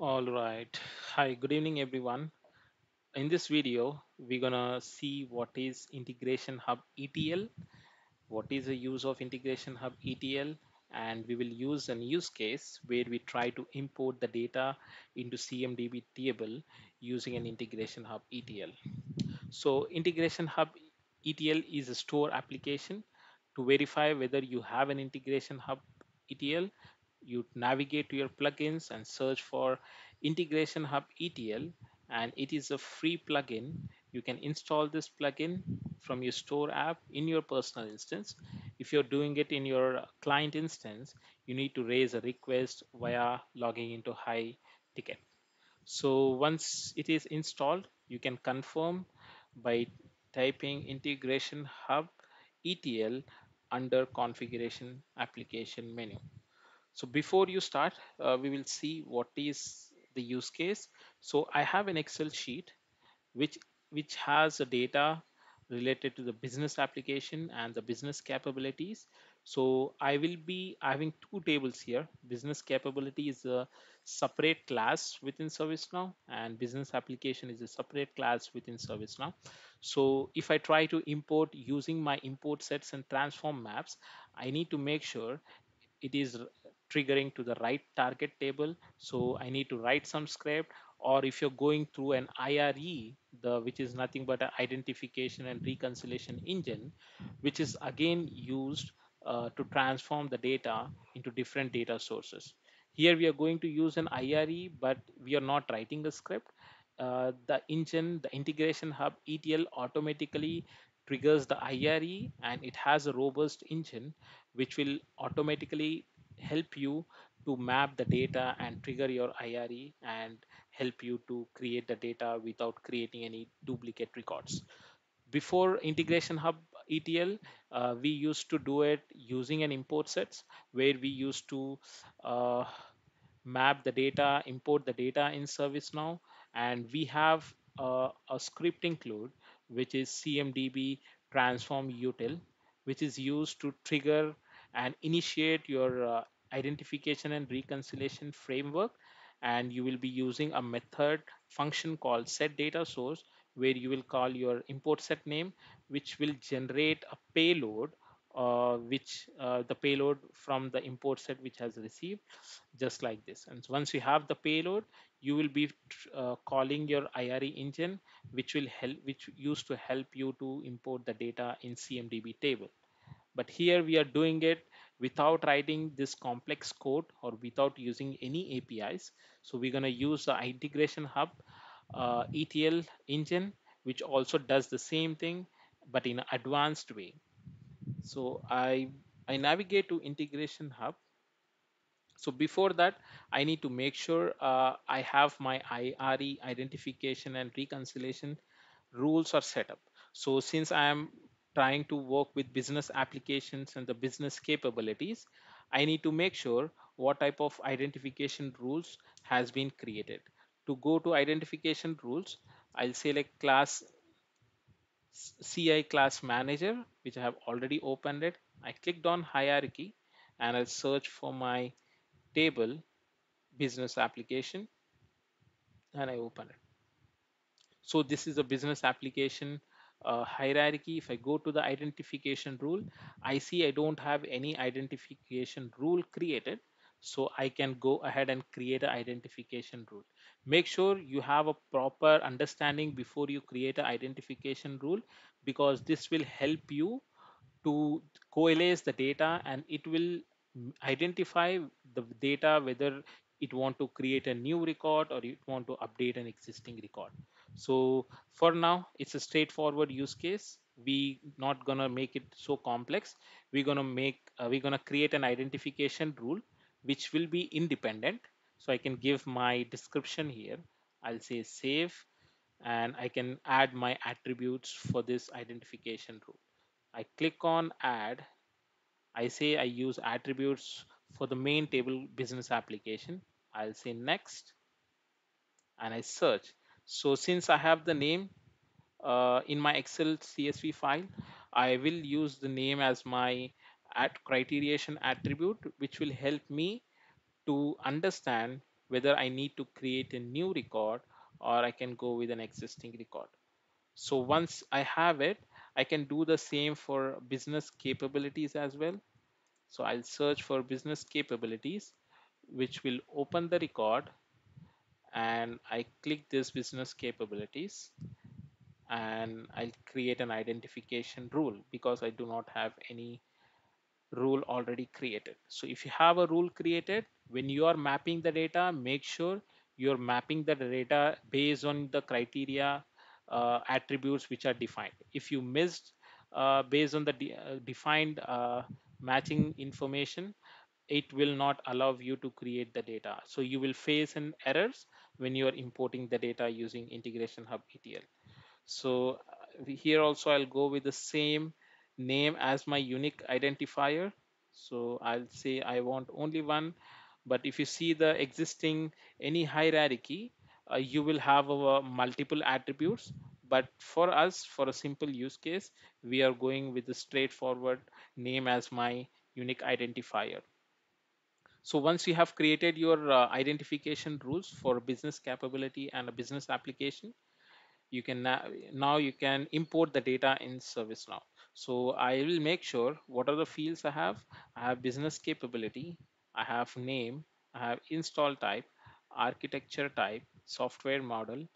All right. Hi, good evening, everyone. In this video, we're gonna see what is Integration Hub ETL, what is the use of Integration Hub ETL, and we will use an use case where we try to import the data into CMDB table using an Integration Hub ETL. So Integration Hub ETL is a store application to verify whether you have an Integration Hub ETL. You navigate to your plugins and search for Integration Hub ETL, and it is a free plugin. You can install this plugin from your store app in your personal instance. If you're doing it in your client instance, you need to raise a request via logging into HI Ticket. So once it is installed, you can confirm by typing integration hub ETL under configuration application menu. So before you start, uh, we will see what is the use case. So I have an Excel sheet which which has a data related to the business application and the business capabilities. So i will be having two tables here. Business capability is a separate class within servicenow and business application is a separate class within servicenow. So if i try to import using my import sets and transform maps i need to make sure it is triggering to the right target table. So i need to write some script or if you're going through an ire the which is nothing but an identification and reconciliation engine which is again used uh, to transform the data into different data sources. Here we are going to use an ire but we are not writing the script. Uh, the engine the integration hub etl automatically triggers the ire and it has a robust engine which will automatically help you to map the data and trigger your IRE and help you to create the data without creating any duplicate records. Before Integration Hub ETL, uh, we used to do it using an import sets where we used to uh, map the data, import the data in ServiceNow, and we have uh, a script include which is CMDB transform util, which is used to trigger and initiate your uh, identification and reconciliation framework. And you will be using a method function called set data source, where you will call your import set name, which will generate a payload uh, which uh, the payload from the import set which has received just like this and once you have the payload you will be uh, calling your ire engine which will help which used to help you to import the data in cmdb table but here we are doing it without writing this complex code or without using any apis so we're going to use the integration hub uh, etl engine which also does the same thing but in an advanced way. So i i navigate to integration hub. So before that, I need to make sure uh, I have my IRE identification and reconciliation rules are set up. So since I am trying to work with business applications and the business capabilities, I need to make sure what type of identification rules has been created. To go to identification rules, I'll select class CI class manager, which I have already opened it. I clicked on hierarchy and I'll search for my table business application and I open it. So this is a business application uh, hierarchy. If I go to the identification rule, I see I don't have any identification rule created. So I can go ahead and create an identification rule. Make sure you have a proper understanding before you create an identification rule because this will help you to coalesce the data and it will identify the data whether it want to create a new record or it want to update an existing record so for now it's a straightforward use case we not gonna make it so complex we're gonna make uh, we're gonna create an identification rule which will be independent so i can give my description here i'll say save and i can add my attributes for this identification rule I click on add. I say I use attributes for the main table business application. I'll say next and I search. So since I have the name uh, in my Excel CSV file, I will use the name as my at criteriation attribute, which will help me to understand whether I need to create a new record or I can go with an existing record. So once I have it, I can do the same for business capabilities as well. So I'll search for business capabilities, which will open the record and I click this business capabilities and I'll create an identification rule because I do not have any rule already created. So if you have a rule created, when you are mapping the data, make sure you're mapping the data based on the criteria uh, attributes which are defined. If you missed uh, based on the de uh, defined uh, matching information, it will not allow you to create the data. So you will face an errors when you are importing the data using Integration Hub ETL. So uh, here also I'll go with the same name as my unique identifier. So I'll say I want only one. But if you see the existing any hierarchy, uh, you will have uh, multiple attributes. But for us, for a simple use case, we are going with the straightforward name as my unique identifier. So once you have created your uh, identification rules for business capability and a business application, you can now, now you can import the data in ServiceNow. So I will make sure what are the fields I have. I have business capability, I have name, I have install type, architecture type, software model,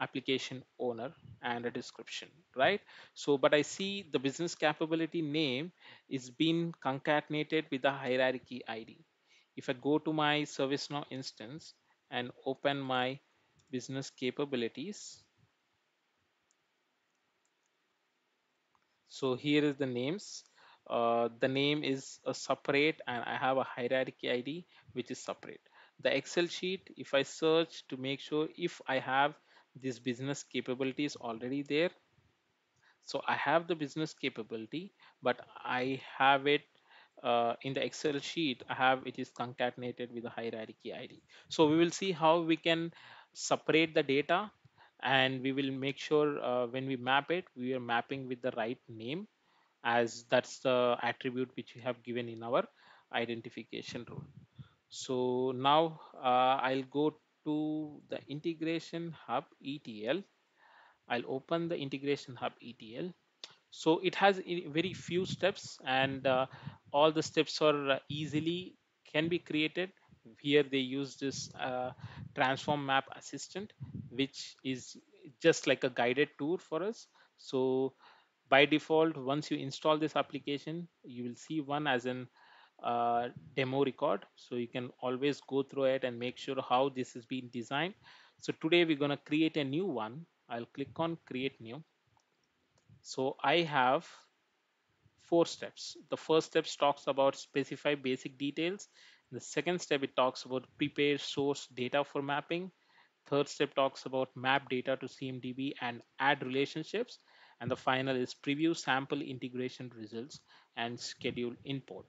application owner, and a description, right? So, but I see the business capability name is being concatenated with the hierarchy ID. If I go to my ServiceNow instance and open my business capabilities, So here is the names. Uh, the name is a separate and I have a hierarchy ID which is separate. The Excel sheet, if I search to make sure if I have this business capabilities already there. So I have the business capability, but I have it uh, in the Excel sheet. I have it is concatenated with the hierarchy ID. So we will see how we can separate the data and we will make sure uh, when we map it, we are mapping with the right name as that's the attribute which we have given in our identification rule. So now uh, I'll go to the integration hub ETL. I'll open the integration hub ETL. So it has very few steps and uh, all the steps are uh, easily can be created. Here they use this uh, transform map assistant, which is just like a guided tour for us. So by default, once you install this application, you will see one as an uh, demo record. So you can always go through it and make sure how this has been designed. So today we're going to create a new one. I'll click on create new. So I have four steps. The first step talks about specify basic details. The second step, it talks about prepare source data for mapping. Third step talks about map data to CMDB and add relationships. And the final is preview sample integration results and schedule import.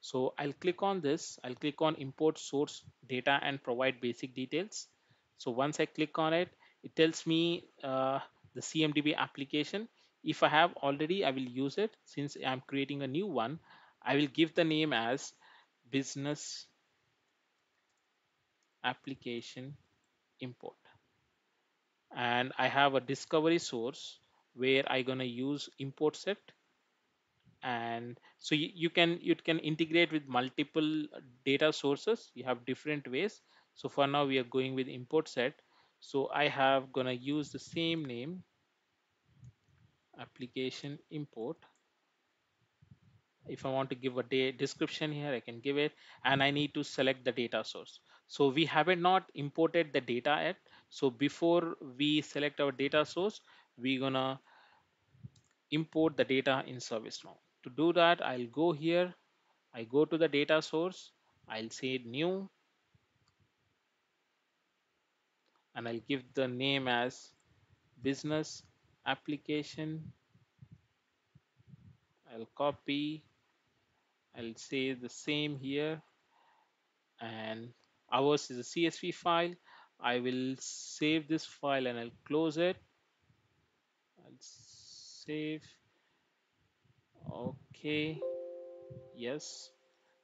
So I'll click on this. I'll click on import source data and provide basic details. So once I click on it, it tells me uh, the CMDB application. If I have already, I will use it. Since I'm creating a new one, I will give the name as business application import. And I have a discovery source where I'm gonna use import set. And so you, you can you can integrate with multiple data sources. You have different ways. So for now we are going with import set. So i have gonna use the same name application import. If i want to give a description here i can give it and i need to select the data source. So we haven't not imported the data yet. So before we select our data source we're gonna import the data in ServiceNow. To do that, I'll go here, I go to the data source, I'll say new, and I'll give the name as business application. I'll copy, I'll say the same here, and ours is a CSV file. I will save this file and I'll close it. I'll save. Okay, yes.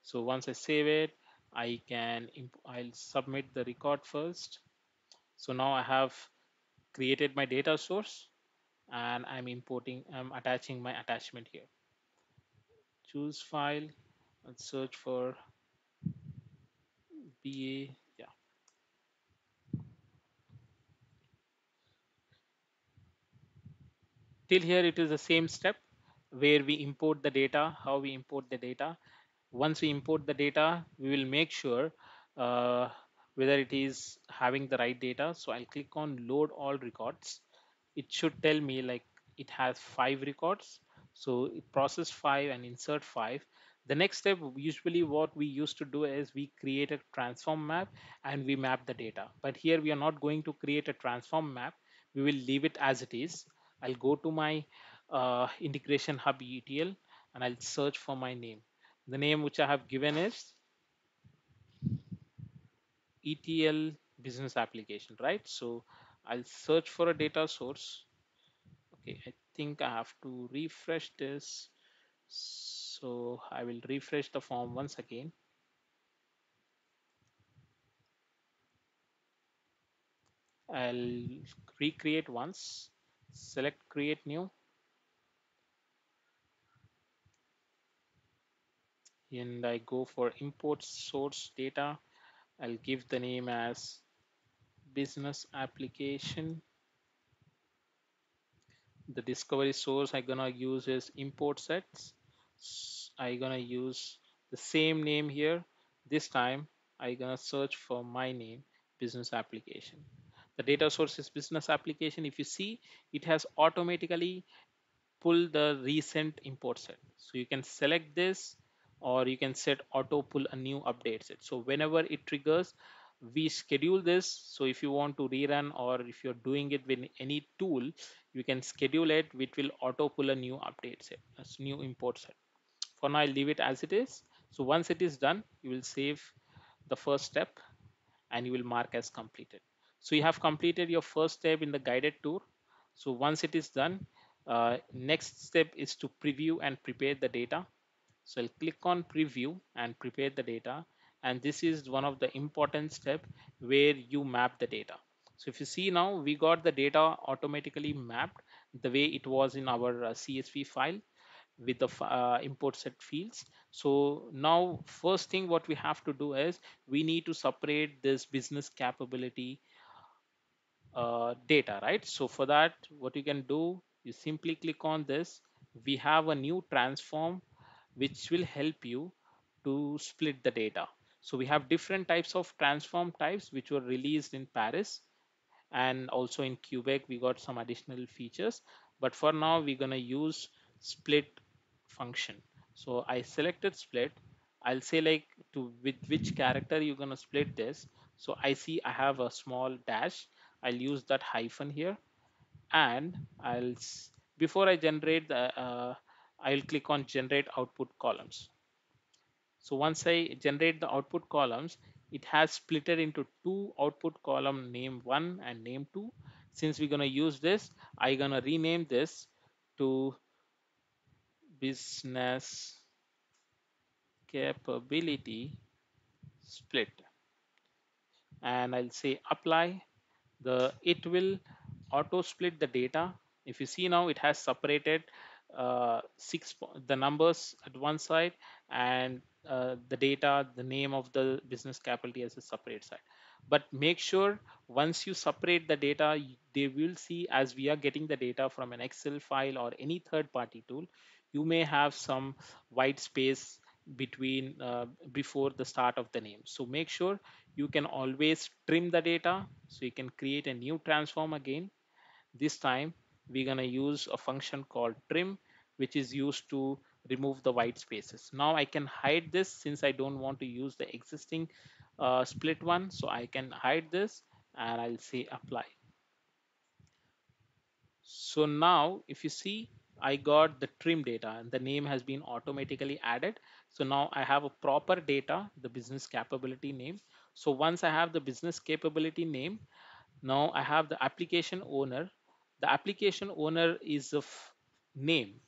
So once I save it, I can, I'll submit the record first. So now I have created my data source and I'm importing, I'm attaching my attachment here. Choose file and search for BA. Yeah. Till here it is the same step where we import the data, how we import the data. Once we import the data, we will make sure uh, whether it is having the right data. So I'll click on load all records. It should tell me like it has five records. So it process five and insert five. The next step, usually what we used to do is we create a transform map and we map the data. But here we are not going to create a transform map. We will leave it as it is. I'll go to my uh, integration hub ETL and I'll search for my name. The name which I have given is ETL business application, right? So I'll search for a data source. Okay, I think I have to refresh this. So I will refresh the form once again. I'll recreate once, select create new. And I go for import source data. I'll give the name as business application. The discovery source I'm gonna use is import sets. I'm gonna use the same name here. This time I'm gonna search for my name business application. The data source is business application. If you see it has automatically pull the recent import set. So you can select this or you can set auto pull a new update set. So whenever it triggers we schedule this. So if you want to rerun or if you're doing it with any tool you can schedule it which will auto pull a new update set a new import set. For now i'll leave it as it is. So once it is done you will save the first step and you will mark as completed. So you have completed your first step in the guided tour. So once it is done uh, next step is to preview and prepare the data. So I'll click on preview and prepare the data. And this is one of the important step where you map the data. So if you see now, we got the data automatically mapped the way it was in our uh, CSV file with the uh, import set fields. So now first thing what we have to do is we need to separate this business capability uh, data, right? So for that, what you can do, you simply click on this. We have a new transform which will help you to split the data. So we have different types of transform types which were released in Paris and also in Quebec we got some additional features. But for now we're gonna use split function. So I selected split. I'll say like to with which character you're gonna split this. So I see I have a small dash. I'll use that hyphen here and I'll before I generate the uh, I'll click on generate output columns. So once I generate the output columns, it has split it into two output column name one and name two. Since we're gonna use this, I'm gonna rename this to business capability split. And I'll say apply. The it will auto split the data. If you see now it has separated uh, six the numbers at one side and uh, the data the name of the business capability as a separate side. But make sure once you separate the data they will see as we are getting the data from an excel file or any third party tool you may have some white space between uh, before the start of the name. So make sure you can always trim the data so you can create a new transform again. This time we're going to use a function called trim which is used to remove the white spaces now i can hide this since i don't want to use the existing uh, split one so i can hide this and i'll say apply so now if you see I got the trim data and the name has been automatically added. So now I have a proper data, the business capability name. So once I have the business capability name, now I have the application owner. The application owner is of name,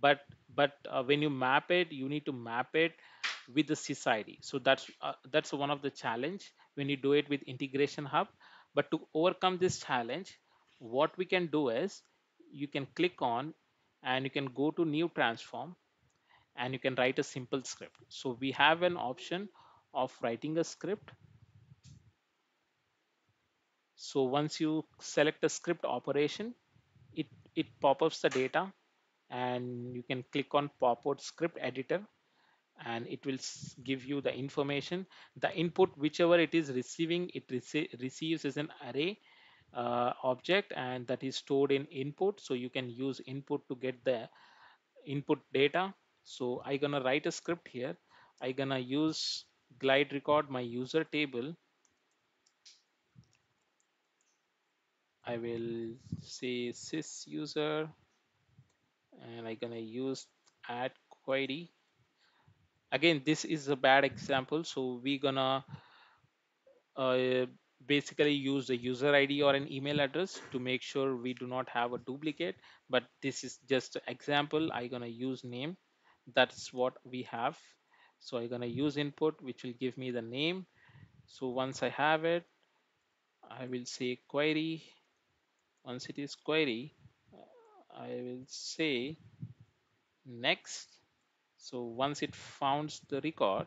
but but uh, when you map it, you need to map it with the sysid so that's uh, that's one of the challenge when you do it with integration hub. But to overcome this challenge what we can do is you can click on and you can go to new transform and you can write a simple script. So we have an option of writing a script. So once you select a script operation it it pop-ups the data and you can click on pop out script editor and it will give you the information. The input whichever it is receiving it rece receives as an array uh, object and that is stored in input. So you can use input to get the input data. So I'm gonna write a script here. I'm gonna use glide record my user table. I will say sys user and I'm gonna use add query. Again this is a bad example so we're gonna uh, basically use the user id or an email address to make sure we do not have a duplicate but this is just an example. I'm gonna use name. That's what we have. So i'm gonna use input which will give me the name. So once i have it i will say query. Once it is query i will say next. So once it founds the record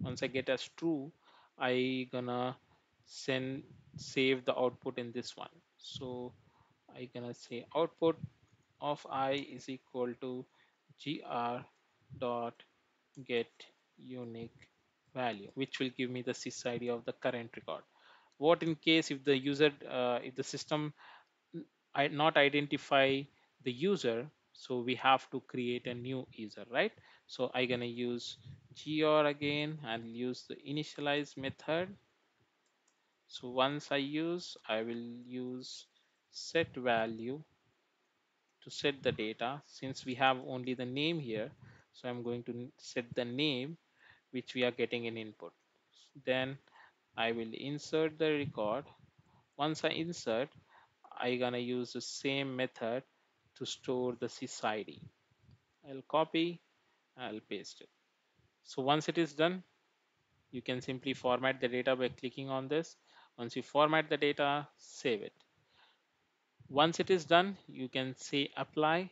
once I get as true I gonna send save the output in this one. So I gonna say output of i is equal to gr dot get unique value which will give me the sys id of the current record. What in case if the user uh, if the system not identify the user so we have to create a new user right? So i gonna use gr again and use the initialize method. So once i use i will use set value to set the data. Since we have only the name here so i'm going to set the name which we are getting in input. Then i will insert the record. Once i insert I gonna use the same method to store the sysid. I'll copy, I'll paste it. So once it is done, you can simply format the data by clicking on this. Once you format the data, save it. Once it is done, you can say apply.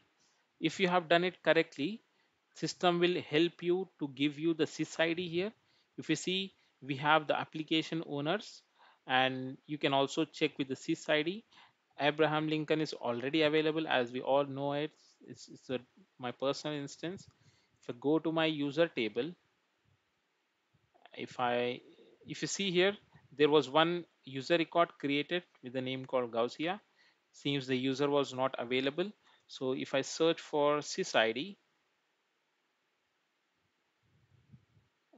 If you have done it correctly, system will help you to give you the sysid here. If you see, we have the application owners and you can also check with the sysid Abraham Lincoln is already available as we all know it. It's, it's a, my personal instance. If I go to my user table, if I if you see here, there was one user record created with the name called Gausia. Seems the user was not available. So if I search for sysid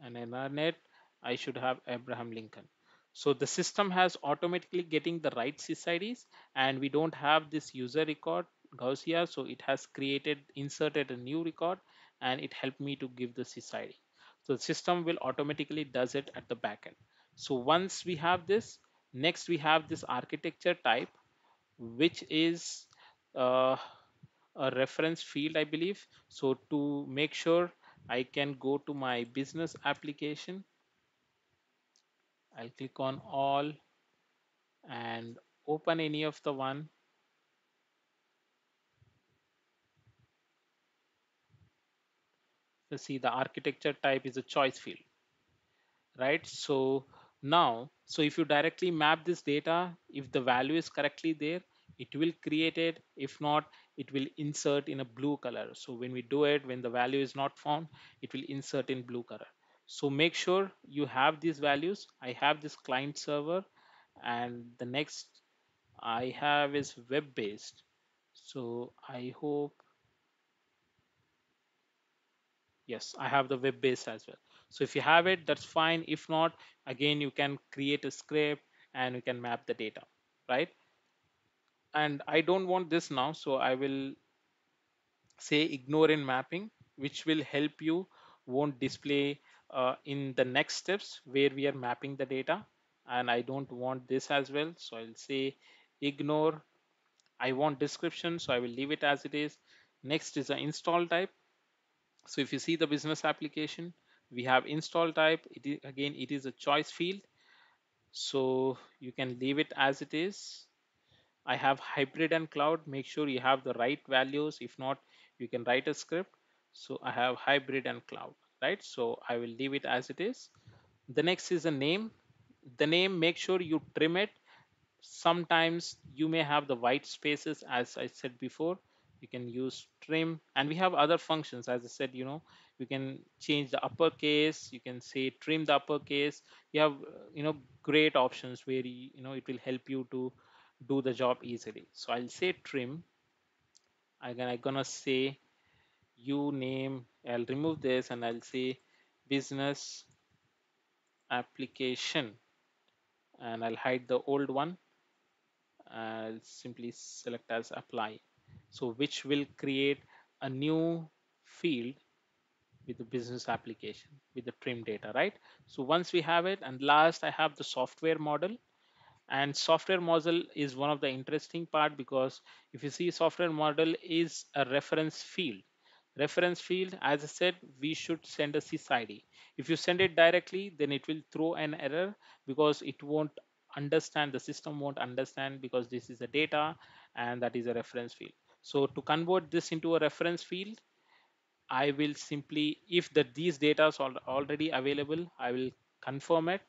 and I run it, I should have Abraham Lincoln. So the system has automatically getting the right sysids and we don't have this user record Gausia. So it has created, inserted a new record and it helped me to give the sysid. So the system will automatically does it at the backend. So once we have this, next we have this architecture type, which is uh, a reference field, I believe. So to make sure I can go to my business application I'll click on all and open any of the one. You see the architecture type is a choice field, right? So now, so if you directly map this data, if the value is correctly there, it will create it. If not, it will insert in a blue color. So when we do it, when the value is not found, it will insert in blue color. So make sure you have these values. I have this client server and the next I have is web based. So I hope, yes, I have the web based as well. So if you have it, that's fine. If not, again, you can create a script and you can map the data, right? And I don't want this now. So I will say ignore in mapping, which will help you won't display uh, in the next steps where we are mapping the data. And I don't want this as well. So I'll say ignore I want description, so I will leave it as it is. Next is the install type. So if you see the business application, we have install type. It is, again, it is a choice field. So you can leave it as it is. I have hybrid and cloud. Make sure you have the right values. If not, you can write a script. So I have hybrid and cloud, right? So I will leave it as it is. The next is a name. The name, make sure you trim it. Sometimes you may have the white spaces as i said before. You can use trim. And we have other functions. As i said you know you can change the uppercase. You can say trim the uppercase. You have uh, you know great options where you, know it will help you to do the job easily. So i'll say trim. I'm I'm gonna say you name i'll remove this and i'll say business application and i'll hide the old one I'll simply select as apply. So which will create a new field with the business application with the trim data, right? So once we have it and last I have the software model and software model is one of the interesting part because if you see software model is a reference field reference field as i said we should send a sysid if you send it directly then it will throw an error because it won't understand the system won't understand because this is a data and that is a reference field. So to convert this into a reference field i will simply if that these data are already available i will confirm it.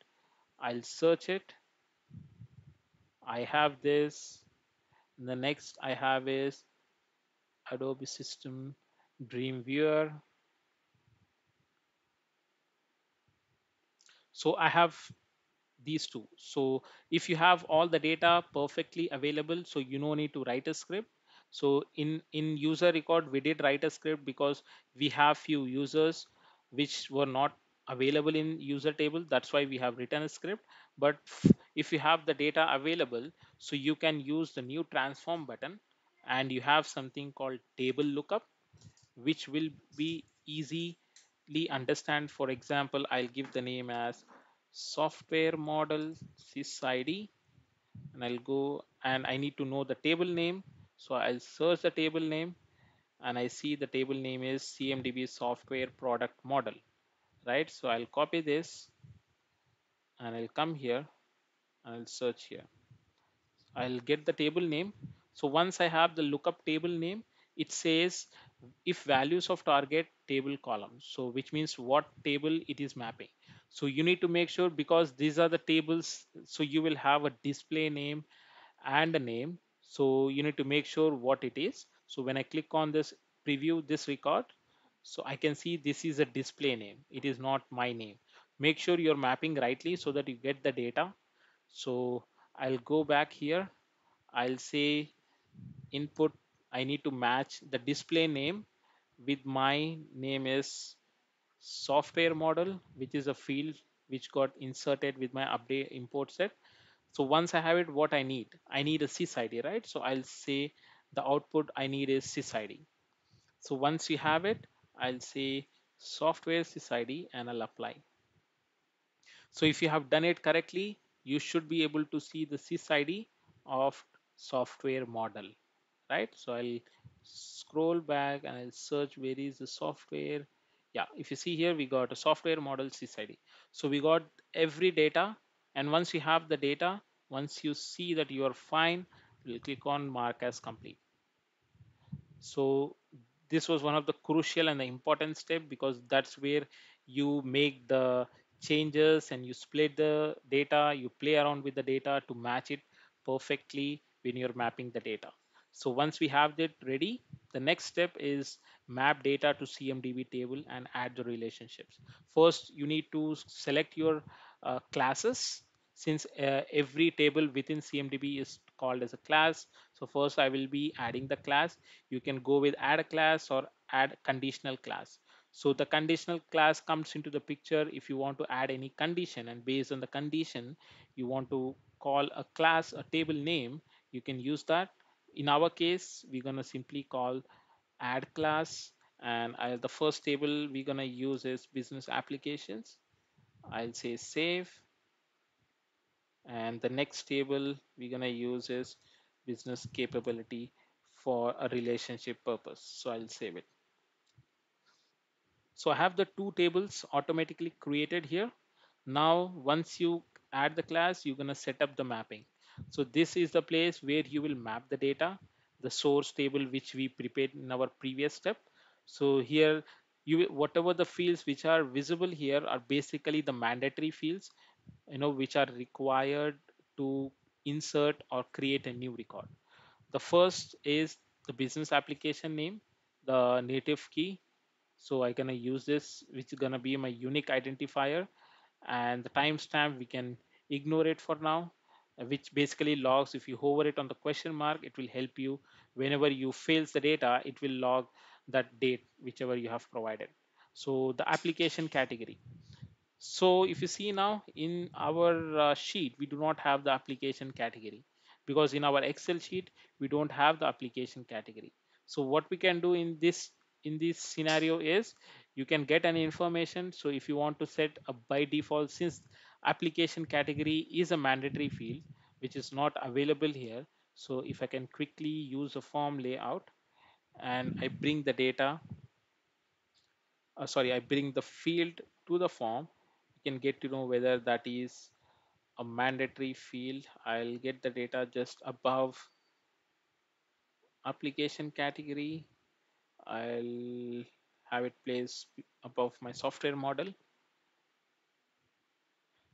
I'll search it. I have this. The next I have is Adobe System Dreamweaver. So I have these two. So if you have all the data perfectly available, so you no need to write a script. So in, in user record, we did write a script because we have few users which were not available in user table. That's why we have written a script. But if you have the data available, so you can use the new transform button and you have something called table lookup, which will be easily understand. For example, I'll give the name as software model sysid and I'll go and I need to know the table name. So I'll search the table name and I see the table name is CMDB software product model, right? So I'll copy this and I'll come here and I'll search here. I'll get the table name. So once I have the lookup table name, it says if values of target table column. So which means what table it is mapping. So you need to make sure because these are the tables. So you will have a display name and a name. So you need to make sure what it is. So when I click on this preview this record, so I can see this is a display name. It is not my name. Make sure you're mapping rightly so that you get the data. So I'll go back here. I'll say input. I need to match the display name with my name is software model, which is a field which got inserted with my update import set. So once I have it, what I need, I need a sysid, right? So I'll say the output I need is sysid. So once you have it, I'll say software sysid and I'll apply. So if you have done it correctly, you should be able to see the sysid of software model, right? So I'll scroll back and I'll search where is the software. Yeah, if you see here, we got a software model sysid. So we got every data. And once you have the data, once you see that you are fine, you'll click on mark as complete. So this was one of the crucial and the important step because that's where you make the changes and you split the data, you play around with the data to match it perfectly when you're mapping the data. So once we have that ready, the next step is map data to CMDB table and add the relationships. First, you need to select your uh, classes since uh, every table within CMDB is called as a class. So first I will be adding the class. You can go with add a class or add conditional class. So the conditional class comes into the picture if you want to add any condition and based on the condition you want to call a class a table name you can use that in our case we're going to simply call add class and I'll, the first table we're going to use is business applications I'll say save and the next table we're going to use is business capability for a relationship purpose so I'll save it So I have the two tables automatically created here. Now, once you add the class, you're gonna set up the mapping. So this is the place where you will map the data, the source table which we prepared in our previous step. So here, you whatever the fields which are visible here are basically the mandatory fields, you know, which are required to insert or create a new record. The first is the business application name, the native key, so I'm gonna use this, which is gonna be my unique identifier and the timestamp we can ignore it for now, which basically logs if you hover it on the question mark, it will help you whenever you fails the data, it will log that date, whichever you have provided. So the application category. So if you see now in our uh, sheet, we do not have the application category because in our Excel sheet, we don't have the application category. So what we can do in this in this scenario is you can get an information. So if you want to set a by default, since application category is a mandatory field, which is not available here. So if I can quickly use a form layout and I bring the data uh, sorry, I bring the field to the form, you can get to know whether that is a mandatory field. I'll get the data just above application category. I'll have it placed above my software model.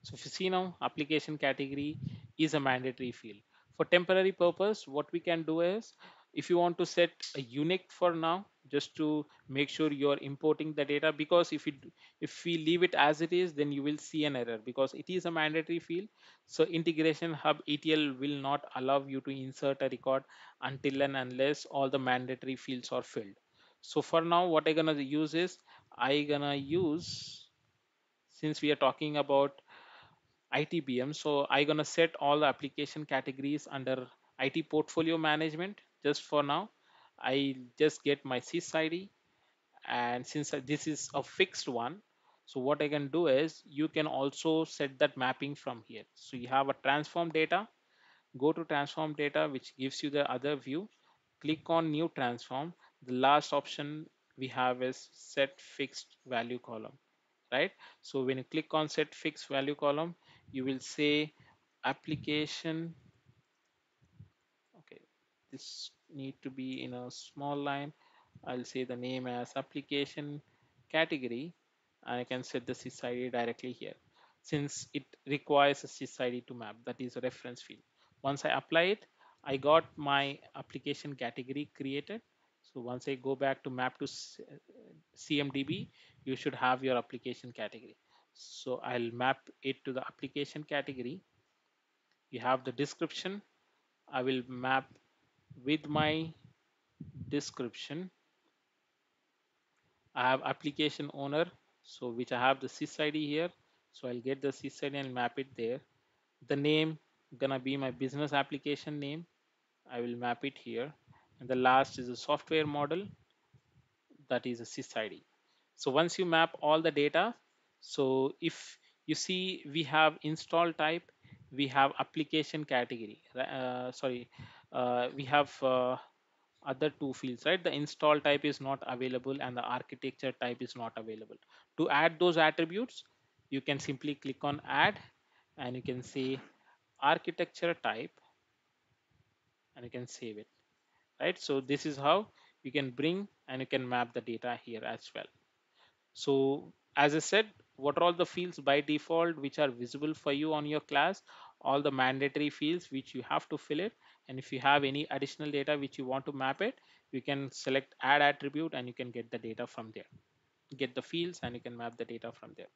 So if you see now, application category is a mandatory field. For temporary purpose, what we can do is, if you want to set a unique for now, just to make sure you're importing the data, because if it if we leave it as it is, then you will see an error because it is a mandatory field. So integration hub ETL will not allow you to insert a record until and unless all the mandatory fields are filled. So for now, what I'm gonna use is I'm gonna use since we are talking about ITBM. So I'm gonna set all the application categories under IT portfolio management just for now. I just get my sys ID and since this is a fixed one, so what I can do is you can also set that mapping from here. So you have a transform data, go to transform data, which gives you the other view, click on new transform. The last option we have is set fixed value column right so when you click on set fixed value column you will say application. Okay this need to be in a small line. I'll say the name as application category I can set the sysID directly here. Since it requires a sysID to map that is a reference field. Once I apply it I got my application category created. So once I go back to map to CMDB you should have your application category so I'll map it to the application category. You have the description. I will map with my description. I have application owner so which I have the sysID here. So I'll get the sysID and map it there. The name gonna be my business application name. I will map it here. And the last is a software model. That is a sysID. So once you map all the data so if you see we have install type we have application category uh, sorry uh, we have uh, other two fields right? The install type is not available and the architecture type is not available. To add those attributes you can simply click on add and you can say architecture type and you can save it right? So this is how you can bring and you can map the data here as well. So as I said, what are all the fields by default which are visible for you on your class? All the mandatory fields which you have to fill it. And if you have any additional data which you want to map it, you can select add attribute and you can get the data from there. Get the fields and you can map the data from there.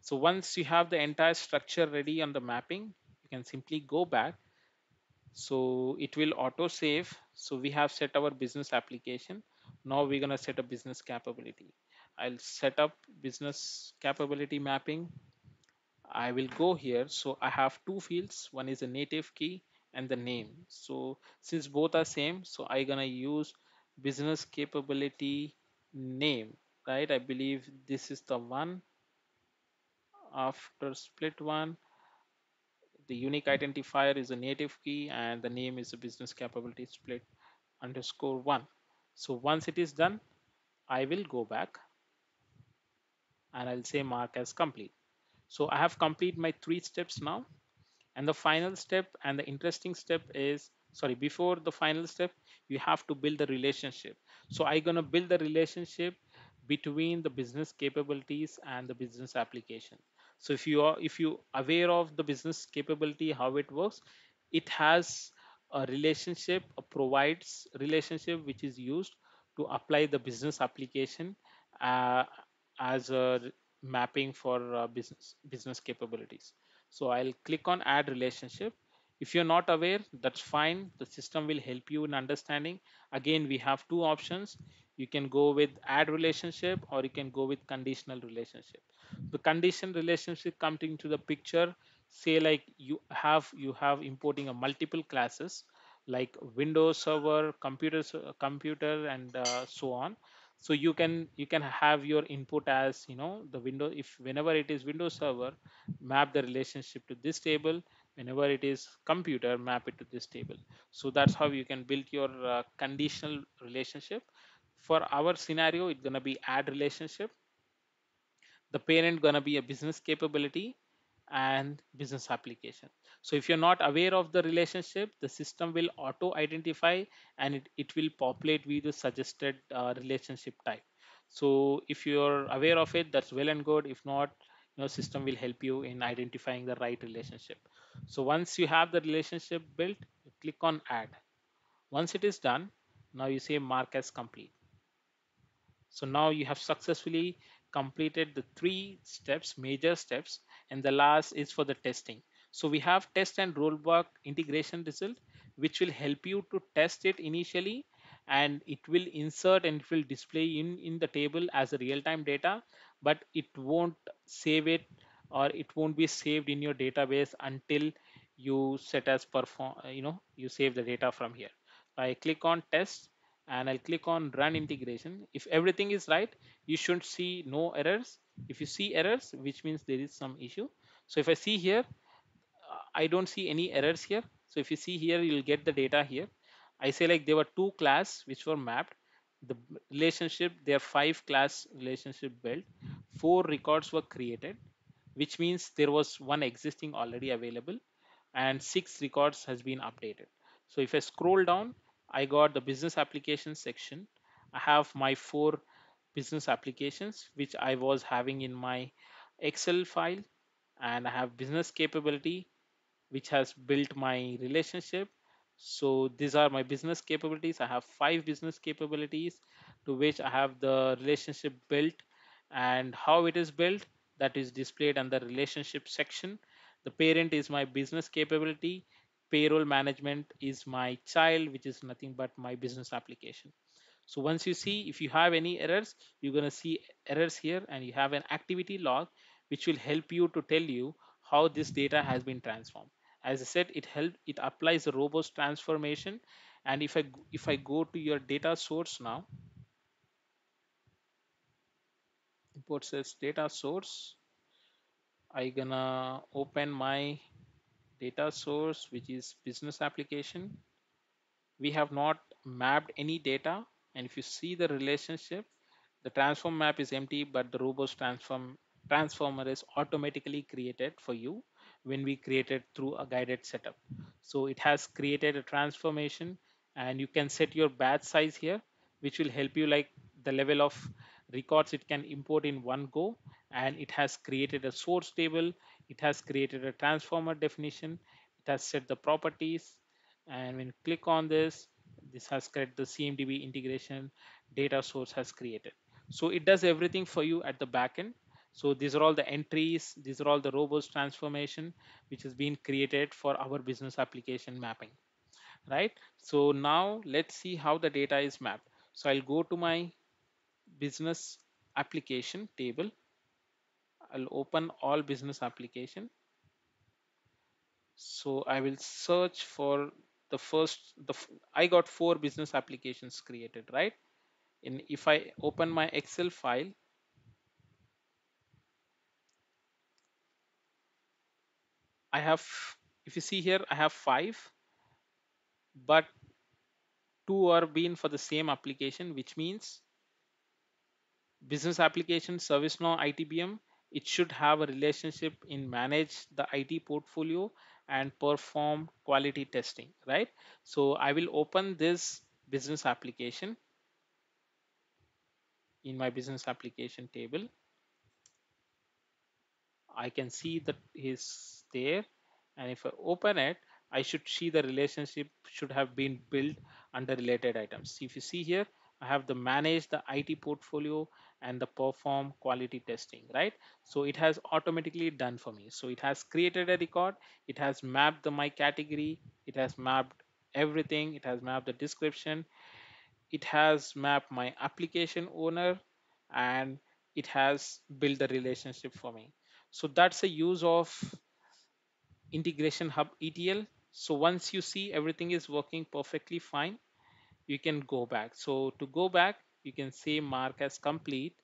So once you have the entire structure ready on the mapping, you can simply go back so it will auto save so we have set our business application now we're going to set a business capability i'll set up business capability mapping. I will go here. So i have two fields. One is a native key and the name. So since both are same so i gonna use business capability name right? I believe this is the one. After split one the unique identifier is a native key and the name is a business capability split underscore one. So once it is done, I will go back and I'll say mark as complete. So I have complete my three steps now. And the final step and the interesting step is, sorry, before the final step, you have to build the relationship. So I'm gonna build the relationship between the business capabilities and the business application. So if you are if you aware of the business capability, how it works, it has a relationship, a provides relationship which is used to apply the business application uh, as a mapping for uh, business business capabilities. So I'll click on add relationship. If you're not aware, that's fine. The system will help you in understanding. Again, we have two options. You can go with add relationship or you can go with conditional relationship. The condition relationship comes into the picture. Say like you have you have importing a multiple classes like Windows Server, computer, computer, and uh, so on so you can you can have your input as you know the window if whenever it is windows server map the relationship to this table. Whenever it is computer map it to this table. So that's how you can build your uh, conditional relationship. For our scenario it's to be add relationship. The parent gonna be a business capability and business application. So if you're not aware of the relationship the system will auto identify and it, it will populate with the suggested uh, relationship type. So if you're aware of it that's well and good. If not your system will help you in identifying the right relationship. So once you have the relationship built click on add. Once it is done now you say mark as complete. So now you have successfully completed the three steps, major steps, and the last is for the testing. So we have test and rollback integration result, which will help you to test it initially and it will insert and it will display in, in the table as a real-time data, but it won't save it or it won't be saved in your database until you set as perform, you know, you save the data from here. I click on test and I'll click on run integration. If everything is right, you should see no errors. If you see errors, which means there is some issue. So if I see here, uh, I don't see any errors here. So if you see here, you'll get the data here. I say like there were two class which were mapped. The relationship, there are five class relationship built. Four records were created, which means there was one existing already available and six records has been updated. So if I scroll down, I got the business applications section. I have my four business applications which I was having in my Excel file and I have business capability which has built my relationship. So these are my business capabilities. I have five business capabilities to which I have the relationship built and how it is built that is displayed under relationship section. The parent is my business capability. Payroll management is my child, which is nothing but my business application. So once you see if you have any errors, you're going to see errors here and you have an activity log which will help you to tell you how this data has been transformed. As I said, it help it applies a robust transformation. And if I if I go to your data source now, import sets data source, I gonna open my data source which is business application. We have not mapped any data. And if you see the relationship the transform map is empty but the robust transform transformer is automatically created for you when we created through a guided setup. So it has created a transformation and you can set your batch size here which will help you like the level of records it can import in one go. And it has created a source table it has created a transformer definition. It has set the properties. And when you click on this this has created the cmdb integration data source has created. So it does everything for you at the back end. So these are all the entries. These are all the robust transformation which has been created for our business application mapping. Right? So now let's see how the data is mapped. So i'll go to my business application table i'll open all business application. So i will search for the first the i got four business applications created right? And if i open my excel file I have, if you see here, I have five, but two are being for the same application, which means business application ServiceNow ITBM, it should have a relationship in manage the IT portfolio and perform quality testing, right? So I will open this business application in my business application table. I can see that he's there. And if I open it, I should see the relationship should have been built under related items. If you see here, I have the manage the IT portfolio and the perform quality testing, right? So it has automatically done for me. So it has created a record. It has mapped the my category. It has mapped everything. It has mapped the description. It has mapped my application owner and it has built the relationship for me. So that's a use of integration hub ETL. So once you see everything is working perfectly fine, you can go back. So to go back, you can say mark as complete.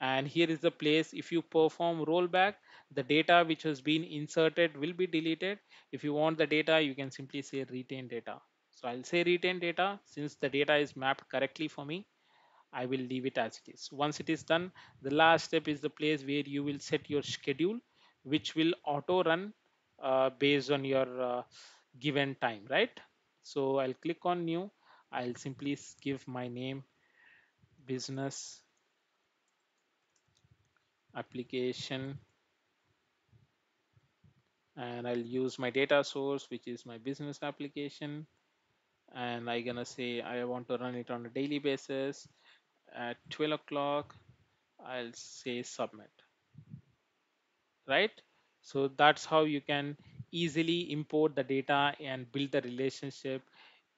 And here is the place. If you perform rollback, the data which has been inserted will be deleted. If you want the data, you can simply say retain data. So I'll say retain data since the data is mapped correctly for me. I will leave it as it is. Once it is done, the last step is the place where you will set your schedule, which will auto run uh, based on your uh, given time, right? So I'll click on new. I'll simply give my name business application and I'll use my data source, which is my business application. And I'm gonna say I want to run it on a daily basis at 12 o'clock. I'll say submit right? So that's how you can easily import the data and build the relationship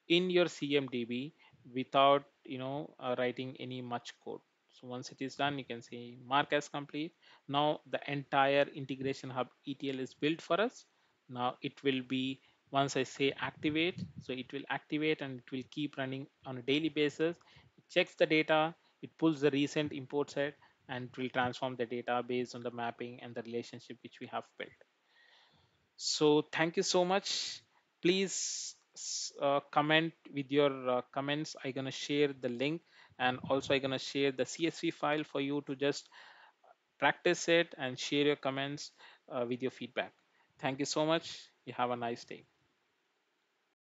in your CMDB without you know uh, writing any much code. So once it is done, you can say mark as complete. Now the entire integration hub ETL is built for us. Now it will be once I say activate, so it will activate and it will keep running on a daily basis. It checks the data, it pulls the recent import set, and it will transform the data based on the mapping and the relationship which we have built. So thank you so much. Please uh, comment with your uh, comments. I'm gonna share the link and also I'm gonna share the CSV file for you to just practice it and share your comments uh, with your feedback. Thank you so much. You have a nice day.